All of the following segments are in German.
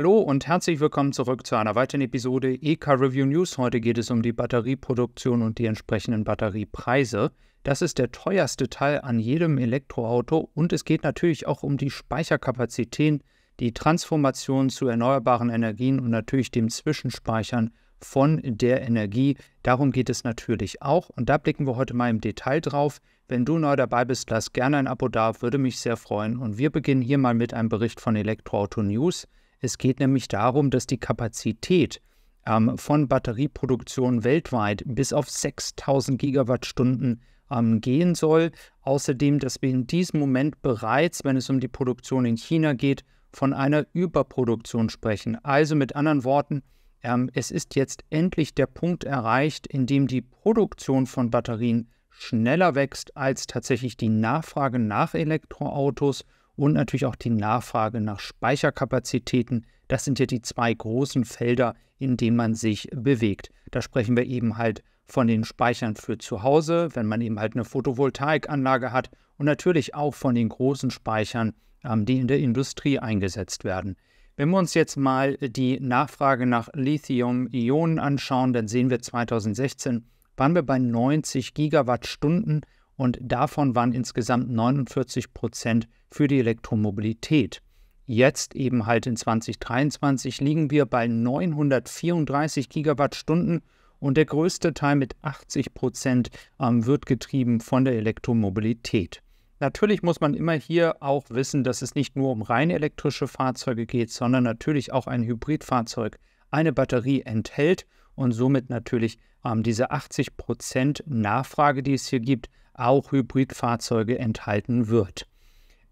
Hallo und herzlich willkommen zurück zu einer weiteren Episode EK Review News. Heute geht es um die Batterieproduktion und die entsprechenden Batteriepreise. Das ist der teuerste Teil an jedem Elektroauto und es geht natürlich auch um die Speicherkapazität, die Transformation zu erneuerbaren Energien und natürlich dem Zwischenspeichern von der Energie. Darum geht es natürlich auch und da blicken wir heute mal im Detail drauf. Wenn du neu dabei bist, lass gerne ein Abo da, würde mich sehr freuen. Und wir beginnen hier mal mit einem Bericht von Elektroauto News. Es geht nämlich darum, dass die Kapazität ähm, von Batterieproduktion weltweit bis auf 6000 Gigawattstunden ähm, gehen soll. Außerdem, dass wir in diesem Moment bereits, wenn es um die Produktion in China geht, von einer Überproduktion sprechen. Also mit anderen Worten, ähm, es ist jetzt endlich der Punkt erreicht, in dem die Produktion von Batterien schneller wächst als tatsächlich die Nachfrage nach Elektroautos und natürlich auch die Nachfrage nach Speicherkapazitäten. Das sind ja die zwei großen Felder, in denen man sich bewegt. Da sprechen wir eben halt von den Speichern für zu Hause, wenn man eben halt eine Photovoltaikanlage hat und natürlich auch von den großen Speichern, ähm, die in der Industrie eingesetzt werden. Wenn wir uns jetzt mal die Nachfrage nach Lithium-Ionen anschauen, dann sehen wir 2016 waren wir bei 90 Gigawattstunden und davon waren insgesamt 49 Prozent für die Elektromobilität. Jetzt eben halt in 2023 liegen wir bei 934 Gigawattstunden und der größte Teil mit 80 Prozent ähm, wird getrieben von der Elektromobilität. Natürlich muss man immer hier auch wissen, dass es nicht nur um rein elektrische Fahrzeuge geht, sondern natürlich auch ein Hybridfahrzeug eine Batterie enthält und somit natürlich ähm, diese 80 Prozent Nachfrage, die es hier gibt, auch Hybridfahrzeuge enthalten wird.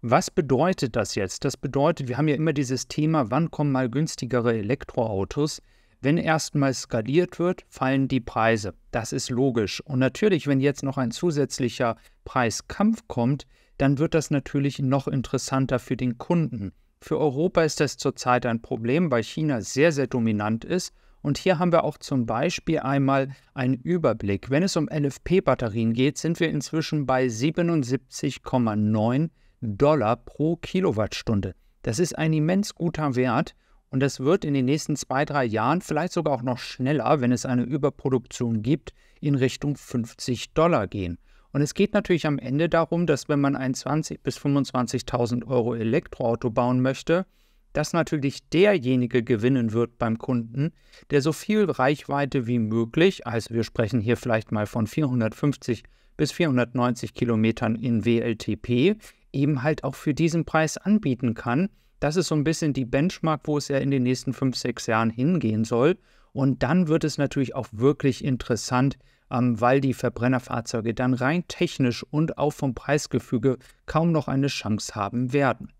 Was bedeutet das jetzt? Das bedeutet, wir haben ja immer dieses Thema, wann kommen mal günstigere Elektroautos? Wenn erstmal skaliert wird, fallen die Preise. Das ist logisch. Und natürlich, wenn jetzt noch ein zusätzlicher Preiskampf kommt, dann wird das natürlich noch interessanter für den Kunden. Für Europa ist das zurzeit ein Problem, weil China sehr, sehr dominant ist und hier haben wir auch zum Beispiel einmal einen Überblick. Wenn es um LFP-Batterien geht, sind wir inzwischen bei 77,9 Dollar pro Kilowattstunde. Das ist ein immens guter Wert und das wird in den nächsten zwei, drei Jahren, vielleicht sogar auch noch schneller, wenn es eine Überproduktion gibt, in Richtung 50 Dollar gehen. Und es geht natürlich am Ende darum, dass wenn man ein 20.000 bis 25.000 Euro Elektroauto bauen möchte, dass natürlich derjenige gewinnen wird beim Kunden, der so viel Reichweite wie möglich, also wir sprechen hier vielleicht mal von 450 bis 490 Kilometern in WLTP, eben halt auch für diesen Preis anbieten kann. Das ist so ein bisschen die Benchmark, wo es ja in den nächsten fünf, sechs Jahren hingehen soll. Und dann wird es natürlich auch wirklich interessant, ähm, weil die Verbrennerfahrzeuge dann rein technisch und auch vom Preisgefüge kaum noch eine Chance haben werden.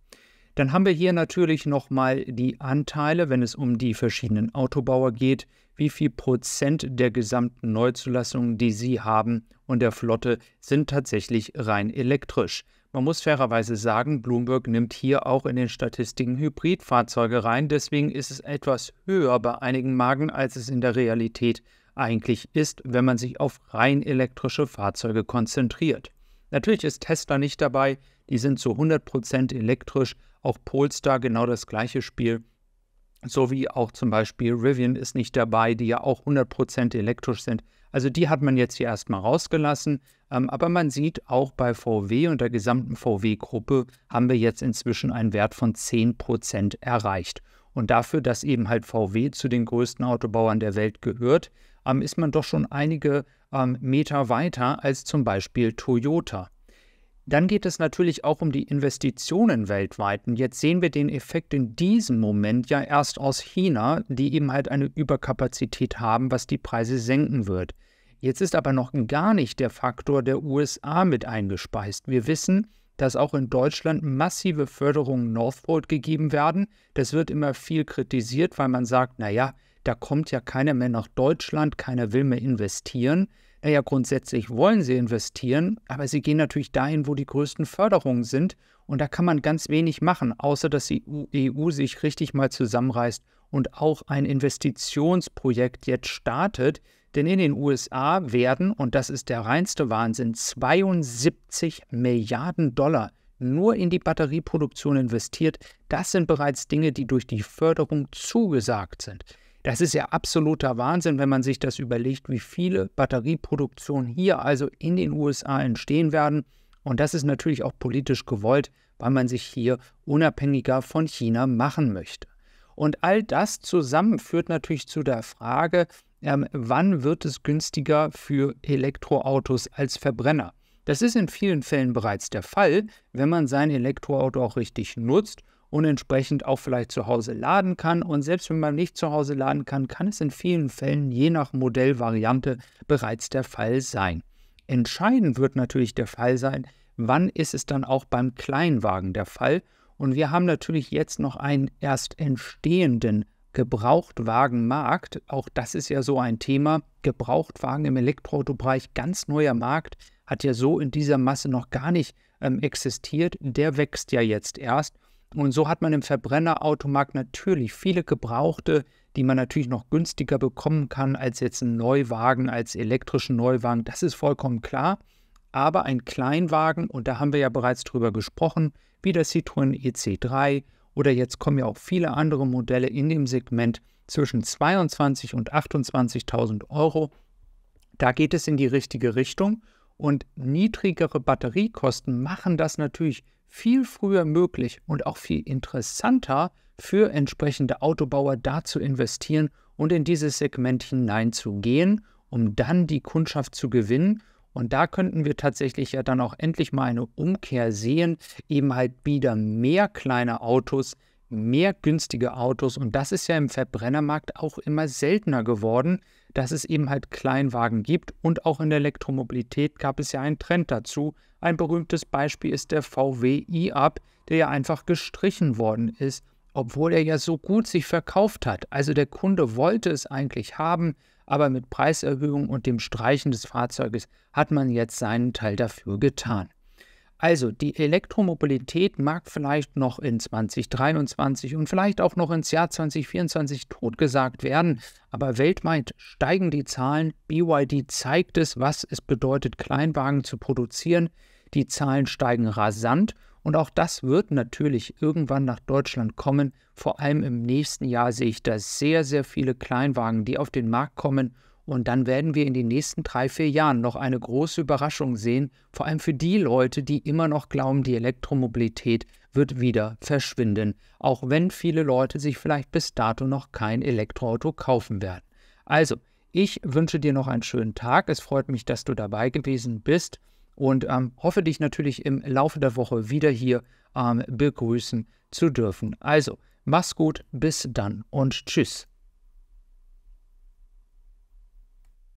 Dann haben wir hier natürlich nochmal die Anteile, wenn es um die verschiedenen Autobauer geht, wie viel Prozent der gesamten Neuzulassungen, die sie haben und der Flotte, sind tatsächlich rein elektrisch. Man muss fairerweise sagen, Bloomberg nimmt hier auch in den Statistiken Hybridfahrzeuge rein, deswegen ist es etwas höher bei einigen Magen, als es in der Realität eigentlich ist, wenn man sich auf rein elektrische Fahrzeuge konzentriert. Natürlich ist Tesla nicht dabei, die sind zu 100% elektrisch, auch Polestar genau das gleiche Spiel. Sowie auch zum Beispiel Rivian ist nicht dabei, die ja auch 100% elektrisch sind. Also die hat man jetzt hier erstmal rausgelassen. Ähm, aber man sieht auch bei VW und der gesamten VW-Gruppe haben wir jetzt inzwischen einen Wert von 10% erreicht. Und dafür, dass eben halt VW zu den größten Autobauern der Welt gehört, ähm, ist man doch schon einige ähm, Meter weiter als zum Beispiel Toyota. Dann geht es natürlich auch um die Investitionen weltweit. Und jetzt sehen wir den Effekt in diesem Moment ja erst aus China, die eben halt eine Überkapazität haben, was die Preise senken wird. Jetzt ist aber noch gar nicht der Faktor der USA mit eingespeist. Wir wissen, dass auch in Deutschland massive Förderungen Northvolt gegeben werden. Das wird immer viel kritisiert, weil man sagt, naja, da kommt ja keiner mehr nach Deutschland, keiner will mehr investieren. Naja, grundsätzlich wollen sie investieren, aber sie gehen natürlich dahin, wo die größten Förderungen sind. Und da kann man ganz wenig machen, außer dass die EU sich richtig mal zusammenreißt und auch ein Investitionsprojekt jetzt startet. Denn in den USA werden, und das ist der reinste Wahnsinn, 72 Milliarden Dollar nur in die Batterieproduktion investiert, das sind bereits Dinge, die durch die Förderung zugesagt sind. Das ist ja absoluter Wahnsinn, wenn man sich das überlegt, wie viele Batterieproduktionen hier also in den USA entstehen werden. Und das ist natürlich auch politisch gewollt, weil man sich hier unabhängiger von China machen möchte. Und all das zusammen führt natürlich zu der Frage, ähm, wann wird es günstiger für Elektroautos als Verbrenner? Das ist in vielen Fällen bereits der Fall, wenn man sein Elektroauto auch richtig nutzt und entsprechend auch vielleicht zu Hause laden kann. Und selbst wenn man nicht zu Hause laden kann, kann es in vielen Fällen je nach Modellvariante bereits der Fall sein. Entscheidend wird natürlich der Fall sein, wann ist es dann auch beim Kleinwagen der Fall. Und wir haben natürlich jetzt noch einen erst entstehenden Gebrauchtwagenmarkt. Auch das ist ja so ein Thema. Gebrauchtwagen im Elektroautobereich, ganz neuer Markt, hat ja so in dieser Masse noch gar nicht ähm, existiert. Der wächst ja jetzt erst. Und so hat man im Verbrennerautomarkt natürlich viele Gebrauchte, die man natürlich noch günstiger bekommen kann als jetzt ein Neuwagen, als elektrischen Neuwagen. Das ist vollkommen klar. Aber ein Kleinwagen, und da haben wir ja bereits drüber gesprochen, wie der Citroën EC3 oder jetzt kommen ja auch viele andere Modelle in dem Segment zwischen 22.000 und 28.000 Euro. Da geht es in die richtige Richtung und niedrigere Batteriekosten machen das natürlich viel früher möglich und auch viel interessanter für entsprechende Autobauer da zu investieren und in dieses Segment hineinzugehen, um dann die Kundschaft zu gewinnen. Und da könnten wir tatsächlich ja dann auch endlich mal eine Umkehr sehen, eben halt wieder mehr kleine Autos, mehr günstige Autos. Und das ist ja im Verbrennermarkt auch immer seltener geworden, dass es eben halt Kleinwagen gibt. Und auch in der Elektromobilität gab es ja einen Trend dazu. Ein berühmtes Beispiel ist der VW e-Up, der ja einfach gestrichen worden ist, obwohl er ja so gut sich verkauft hat. Also der Kunde wollte es eigentlich haben, aber mit Preiserhöhung und dem Streichen des Fahrzeuges hat man jetzt seinen Teil dafür getan. Also die Elektromobilität mag vielleicht noch in 2023 und vielleicht auch noch ins Jahr 2024 totgesagt werden, aber weltweit steigen die Zahlen. BYD zeigt es, was es bedeutet, Kleinwagen zu produzieren. Die Zahlen steigen rasant und auch das wird natürlich irgendwann nach Deutschland kommen. Vor allem im nächsten Jahr sehe ich da sehr, sehr viele Kleinwagen, die auf den Markt kommen und dann werden wir in den nächsten drei, vier Jahren noch eine große Überraschung sehen, vor allem für die Leute, die immer noch glauben, die Elektromobilität wird wieder verschwinden, auch wenn viele Leute sich vielleicht bis dato noch kein Elektroauto kaufen werden. Also, ich wünsche dir noch einen schönen Tag. Es freut mich, dass du dabei gewesen bist und ähm, hoffe dich natürlich im Laufe der Woche wieder hier ähm, begrüßen zu dürfen. Also, mach's gut, bis dann und tschüss.